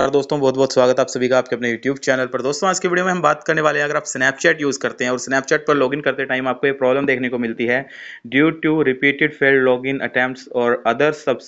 नमस्कार दोस्तों बहुत बहुत स्वागत आप सभी का आपके अपने YouTube चैनल पर। दोस्तों, आज की वीडियो में हम बात करने वाले हैं, अगर आप स्नैपचैट यूज़ करते हैं और स्नैपचैट पर लॉगिन करते टाइम आपको ये प्रॉब्लम देखने को मिलती है। Due to repeated failed login attempt और अदर सब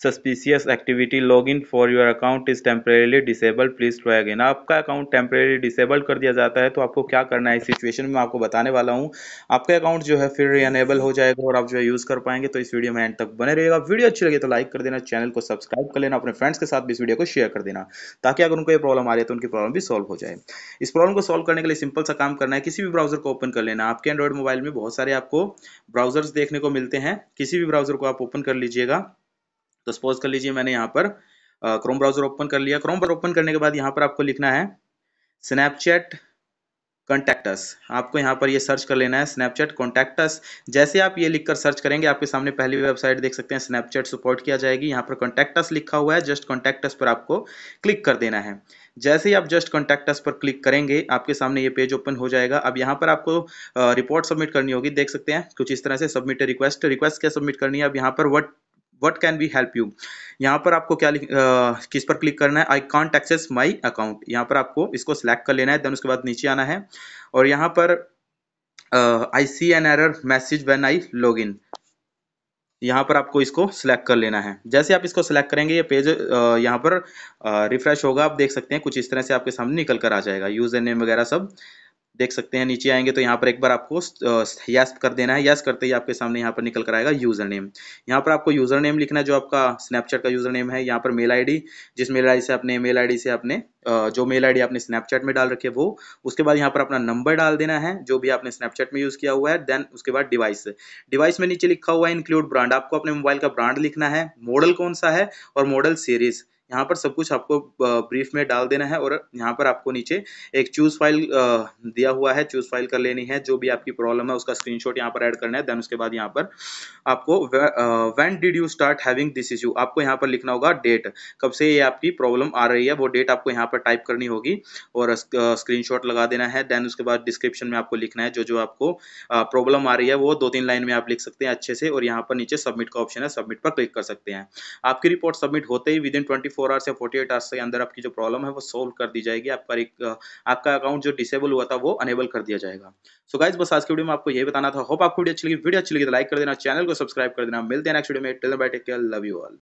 suspicious activity login for your account is temporarily disable please try again आपका अकाउंट टेम्परेली डिसेबल कर दिया जाता है तो आपको क्या करना है? इस सिचुएशन में आपको बताने वाला हूँ। आपका अकाउंट जो है फिर अनेबल हो जाएगा और आप जो है यूज़ कर पाएँगे तो इस वीडियो में एंड तक बने रहेगा वीडियो अच्छी लगे तो लाइक कर देना चैनल को सब्सक्राइब कर लेना, अपने फ्रेंड्स के साथ भी इस वीडियो को शेयर कर देना, ताकि अगर उनको ये प्रॉब्लम आ रही है तो उनकी प्रॉब्लम भी सॉल्व हो जाए। इस प्रॉब्लम को सॉल्व करने के लिए सिंपल सा काम करना है, किसी भी ब्राउज़र को ओपन कर लेना। आपके एंड्रॉइड मोबाइल में बहुत सारे आपको ब्राउजर्स देखने को मिलते हैं। किसी भी ब्राउज़र को आप ओपन कर लीजिएगा। तो सपोज़ कर लीजिए मैंने यहाँ पर क्रोम ब्राउज़र ओपन कर लिया। क्रोम पर ओपन करने के बाद यहाँ पर आपको लिखना है स्नैपचैट कॉन्टैक्टस आपको यहाँ पर ये सर्च कर लेना है स्नैपचैट कॉन्टैक्टस जैसे आप ये लिखकर सर्च करेंगे, आपके सामने पहली वेबसाइट देख सकते हैं स्नैपचैट सपोर्ट किया जाएगी। यहाँ पर कॉन्टैक्टस लिखा हुआ है जस्ट कॉन्टैक्टस पर आपको क्लिक कर देना है। जैसे ही आप जस्ट कॉन्टैक्टस पर क्लिक करेंगे, आपके सामने ये पेज ओपन हो जाएगा। अब यहाँ पर आपको रिपोर्ट सबमिट करनी होगी, देख सकते हैं। कुछ इस तरह से सबमिट रिक्वेस्ट रिक्वेस्ट क्या सबमिट करनी है? अब यहाँ पर what what can be help you यहाँ पर आपको क्या आ, किस पर क्लिक करना है? I can't access my account यहाँ पर आपको इसको सिलेक्ट कर लेना है देन उसके बाद नीचे आना है। और यहाँ पर I see an error message when I log in यहाँ पर आपको इसको सिलेक्ट कर लेना है। जैसे आप इसको सिलेक्ट करेंगे ये पेज यहाँ पर रिफ्रेश होगा। आप देख सकते हैं कुछ इस तरह से आपके सामने निकल कर आ जाएगा। यूज़र नेम वगैरह सब। देख सकते हैं, नीचे आएँगे तो यहाँ पर एक बार आपको यस कर देना है। यस करते ही आपके सामने यहाँ पर निकल कर आएगा यूज़र नेम यहाँ पर आपको यूज़र नेम लिखना है, जो आपका स्नैपचैट का यूज़र नेम है। यहाँ पर मेल आईडी, जिस मेल आईडी से आपने, मेल आईडी से आपने जो मेल आईडी आपने स्नैपचैट में डाल रखी वो, उसके बाद यहाँ पर अपना नंबर डाल देना है, जो भी आपने स्नैपचैट में यूज़ किया हुआ है। देन उसके बाद डिवाइस डिवाइस में नीचे लिखा हुआ है इंक्लूड ब्रांड आपको अपने मोबाइल का ब्रांड लिखना है मॉडल कौन सा है और मॉडल सीरीज़ यहाँ पर सब कुछ आपको ब्रीफ में डाल देना है और यहाँ पर आपको नीचे एक चूज़ फ़ाइल दिया हुआ है चूज़ फ़ाइल कर लेनी है, जो भी आपकी प्रॉब्लम है उसका स्क्रीनशॉट यहाँ पर ऐड करना है देन उसके बाद यहाँ पर आपको when did you start having this issue आपको यहाँ पर लिखना होगा डेट कब से ये आपकी प्रॉब्लम आ रही है, वो डेट आपको यहाँ पर टाइप करनी होगी और स्क्रीनशॉट लगा देना है देन उसके बाद डिस्क्रिप्शन में आपको लिखना है, जो जो आपको प्रॉब्लम आ रही है, वो दो तीन लाइन में आप लिख सकते हैं अच्छे से और यहाँ पर नीचे सबमिट का ऑप्शन है सबमिट पर क्लिक कर सकते हैं। आपकी रिपोर्ट सबमिट होते ही within twenty four hours या फोर्टी एट आवर्स के अंदर आपकी जो प्रॉब्लम है वो सोल्व कर दी जाएगी। आपका एक आपका अकाउंट जो डिसेबल हुआ था वो अनेबल कर दिया जाएगा। सो गाइज़ बस आज की वीडियो में आपको ये बताना था। होप आपको वीडियो अच्छी लगी। वीडियो अच्छी लगी तो लाइक कर देना, चैनल को सब्सक्राइब कर देना। मिलते हैं नेक्स्ट वीडियो में। Tell by tech love you all